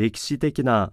歴史的な